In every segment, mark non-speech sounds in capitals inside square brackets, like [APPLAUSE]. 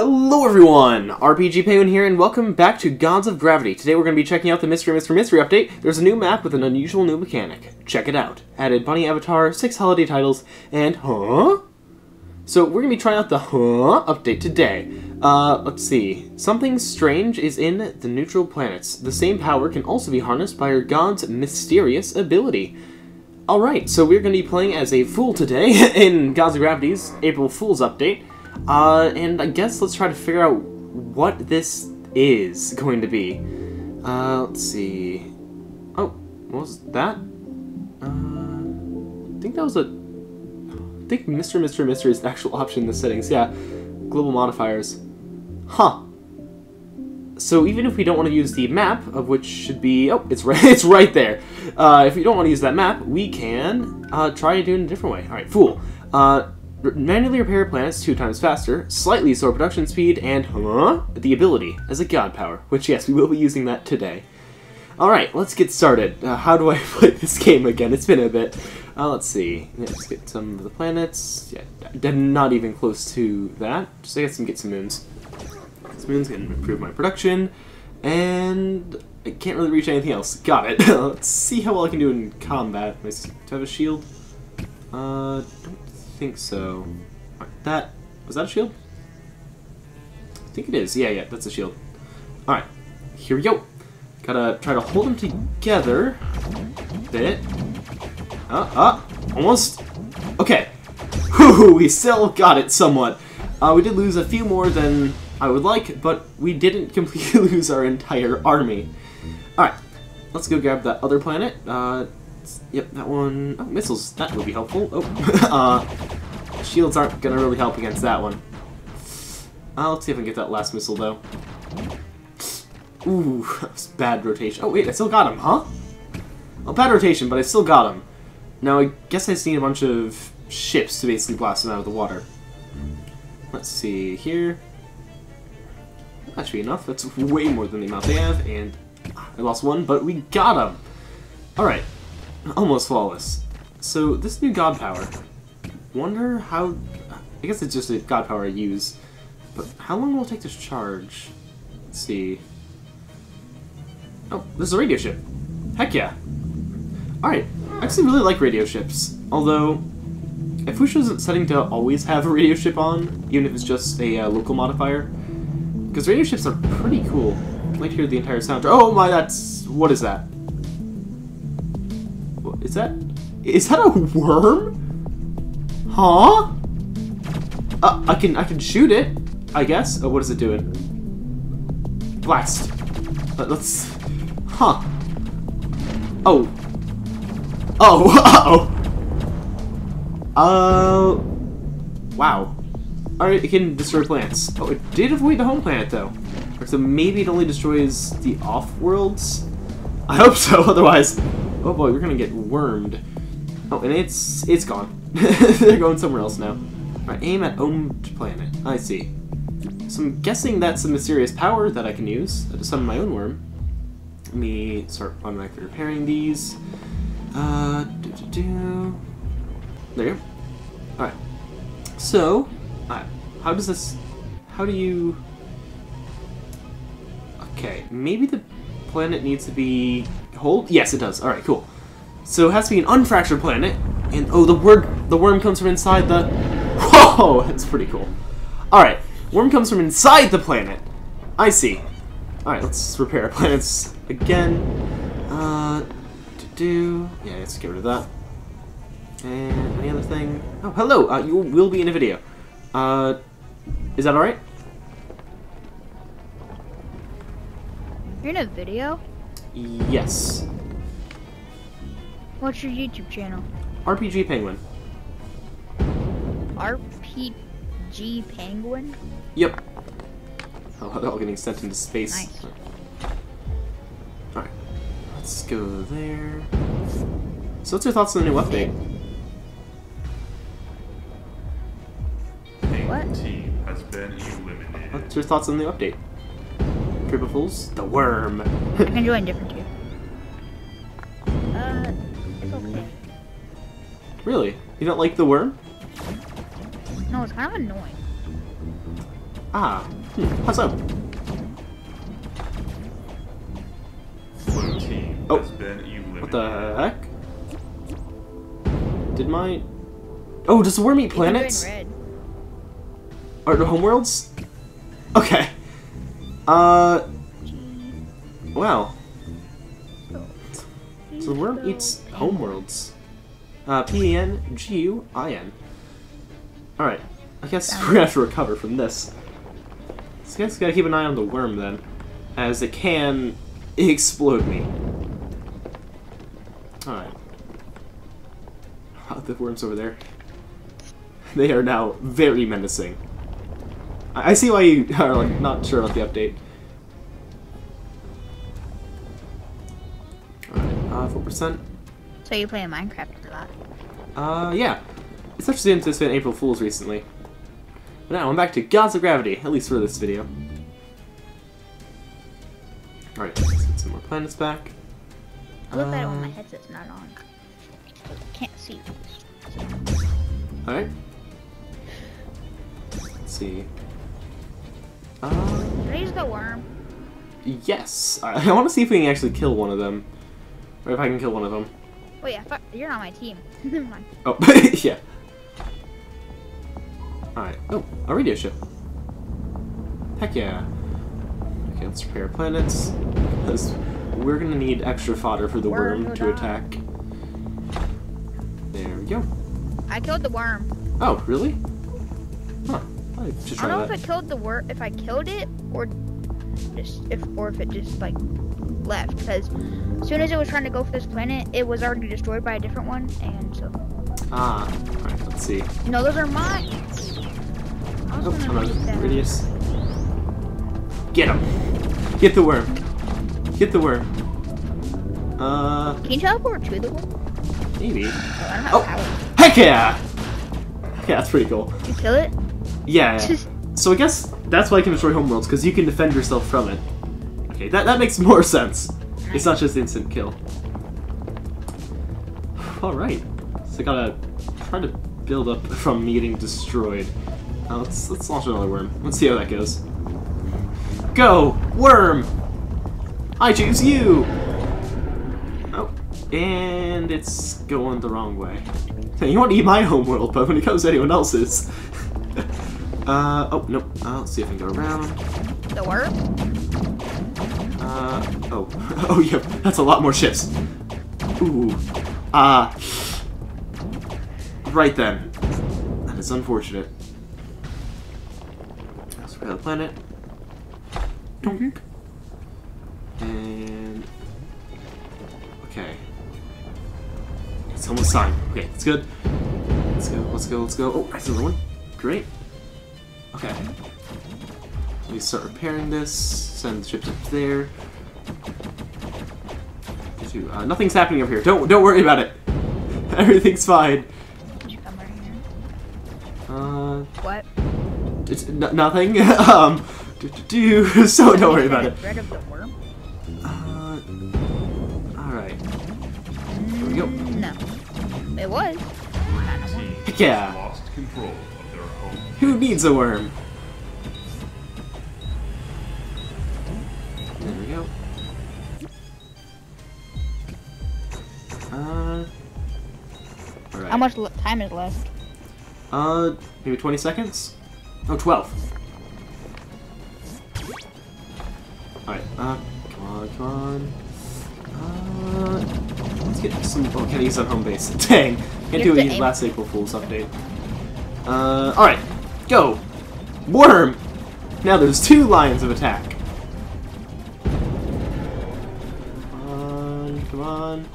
Hello everyone! RPG Penguin here, and welcome back to Gods of Gravity. Today we're going to be checking out the Mystery Mystery Mystery update. There's a new map with an unusual new mechanic. Check it out. Added Bunny Avatar, 6 holiday titles, and huh? So we're going to be trying out the huh update today. Uh, let's see. Something strange is in the neutral planets. The same power can also be harnessed by your god's mysterious ability. Alright, so we're going to be playing as a fool today [LAUGHS] in Gods of Gravity's April Fool's update. Uh, and I guess let's try to figure out what this is going to be. Uh, let's see. Oh, what was that? Uh, I think that was a... I think Mr. Mr. Mystery is an actual option in the settings. Yeah, global modifiers. Huh. So even if we don't want to use the map, of which should be... Oh, it's right, [LAUGHS] it's right there. Uh, if we don't want to use that map, we can uh, try do it in a different way. Alright, Fool. Uh, manually repair planets two times faster, slightly slower production speed, and huh, the ability as a god power, which yes, we will be using that today. Alright, let's get started. Uh, how do I [LAUGHS] play this game again? It's been a bit. Uh, let's see. Yeah, let's get some of the planets. Yeah, not even close to that. Just I guess some get some moons. Some moons can improve my production, and I can't really reach anything else. Got it. [LAUGHS] let's see how well I can do in combat. Do I have a shield? Uh, don't think so. That was that a shield? I think it is. Yeah, yeah, that's a shield. All right, here we go. Gotta try to hold them together. Bit. Uh, uh, almost. Okay. Whew, we still got it somewhat. Uh, we did lose a few more than I would like, but we didn't [LAUGHS] completely lose our entire army. Alright, let's go grab that other planet. Uh, Yep, that one... Oh, missiles. That would be helpful. Oh, [LAUGHS] uh, shields aren't to really help against that one. Uh, let's see if I can get that last missile, though. Ooh, [LAUGHS] that was bad rotation. Oh, wait, I still got him, huh? Well, bad rotation, but I still got him. Now, I guess I just need a bunch of ships to basically blast him out of the water. Let's see here. That should be enough. That's way more than the amount they have, and I lost one, but we got him! Alright, [LAUGHS] Almost flawless. So, this new god power, wonder how... I guess it's just a god power I use, but how long will it take to charge? Let's see. Oh, this is a radio ship. Heck yeah. Alright, I actually really like radio ships, although if Fusha isn't setting to always have a radio ship on, even if it's just a uh, local modifier, because radio ships are pretty cool. I might hear the entire soundtrack. Oh my, that's... what is that? Is that... Is that a worm? Huh? Uh, I can I can shoot it, I guess. Oh, what is it doing? Blast. Let, us Huh. Oh. Oh, [LAUGHS] uh-oh. Uh... Wow. Alright, it can destroy plants. Oh, it did avoid the home planet, though. So maybe it only destroys the off-worlds? I hope so, [LAUGHS] otherwise Oh boy, we're gonna get wormed. Oh, and it's it's gone. [LAUGHS] They're going somewhere else now. Right, aim at owned planet. I see. So I'm guessing that's a mysterious power that I can use to summon my own worm. Let me start automatically repairing these. Uh, doo -doo -doo. There you go. Alright. So, uh, how does this... How do you... Okay, maybe the planet needs to be hold? Yes, it does. Alright, cool. So it has to be an unfractured planet, and oh, the word the worm comes from inside the. [LAUGHS] Whoa, that's pretty cool. All right, worm comes from inside the planet. I see. All right, let's repair our [LAUGHS] planets again. Uh, to do yeah, let's get rid of that. And any other thing? Oh, hello. Uh, you will be in a video. Uh, is that all right? You're in a video? Yes. What's your YouTube channel? RPG Penguin. RPG Penguin? Yep. Oh, they're all getting sent into space. Nice. Alright. Let's go there. So what's your thoughts on the new update? What? Team has been eliminated. What's your thoughts on the update? Triple Fools? The Worm. I can join different too. Uh, it's okay. Really? You don't like the Worm? No, it's kind of annoying. Ah, hmm, how's up? Blue team Oh. has been eliminated. What the heck? Did my... Oh, does the worm eat You can do it in planets? Are the homeworlds? Okay. Uh... Wow. So the worm eats homeworlds. Uh, P-E-N-G-U-I-N. Alright. I guess [LAUGHS] we're gonna have to recover from this. So I guess gotta keep an eye on the worm then. As it can [LAUGHS] explode me. Alright. Oh, [LAUGHS] the worms over there. They are now very menacing. I see why you [LAUGHS] are like not sure about the update. Alright, uh, 4%. So you play Minecraft a lot. Uh, yeah. It's been April Fool's recently. But now I'm back to Gods of Gravity, at least for this video. Alright, let's get some more planets back. I look it when my Uh, headset's not on. Can't see. Alright. Let's see. Uh, use the worm? yes. I, I want to see if we can actually kill one of them. Or if I can kill one of them. Oh yeah, you're not my team. [LAUGHS] Never mind. Oh, [LAUGHS] yeah. Alright. Oh, a radio ship. Heck yeah. Okay, let's repair planets. Because we're gonna need extra fodder for the Worm worm to attack. There we go. I killed the worm. Oh, really? Huh. I don't know that. if I killed the worm, if I killed it, or just if, or if it just like left. Because as soon as it was trying to go for this planet, it was already destroyed by a different one, and so. Ah, alright, let's see. No, those are mine. I was Oh, gonna. Radius. Get him! Get the worm! Get the worm! Uh, Can you teleport to the worm? maybe. Oh, I don't have Oh. Heck yeah! Yeah, that's pretty cool. You kill it? Yeah, yeah. So I guess that's why I can destroy homeworlds, because you can defend yourself from it. Okay, that, that makes [LAUGHS] more sense. It's not just instant kill. [SIGHS] Alright. So I gotta try to build up [LAUGHS] from me getting destroyed. Uh, let's, let's launch another worm. Let's see how that goes. Go! Worm! I choose you! Oh, and it's going the wrong way. [LAUGHS] You want to eat my homeworld, but when it comes to anyone else's... uh, oh, nope. Uh, let's see if I can go around. The worm? Uh, oh. [LAUGHS] Oh, yeah, that's a lot more ships. Ooh. Ah. right then. That is unfortunate. Let's the planet. Donk. And... Okay. It's almost time. Okay, it's good. Let's go, let's go, let's go. Oh, I see another one. Great. Okay. Let me start repairing this. Send the ships up there. Two. Uh, nothing's happening over here. Don't don't worry about it. [LAUGHS] Everything's fine. Did you come here? Uh, What? it's n- nothing. [LAUGHS] um, do, do, do. [LAUGHS] so don't worry about it. Red of the worm? Uh, all right. Here we go. No. It was. Not no Heck yeah. lost control of their home. [LAUGHS] Who needs a worm? There we go. Uh. All right. How much time is left? Uh, maybe 20 seconds? Oh, 12. Alright, uh, come on, come on. Uh, let's get some. Oh, use on home base. [LAUGHS] Dang. Can't You do a last April Fool's update. Uh, alright. Go! Worm! Now there's two lines of attack. Come on, come on.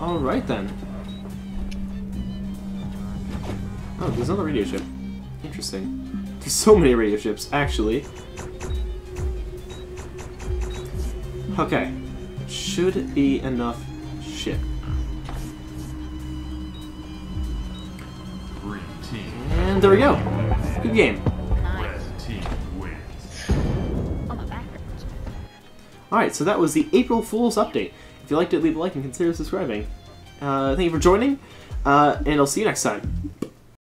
Alright then. Oh, there's another radio ship. Interesting. There's so many radio ships, actually. Okay. Should be enough there we go. Good game. Alright, so that was the April Fool's update. If you liked it, leave a like and consider subscribing. Uh, thank you for joining. Uh, and I'll see you next time.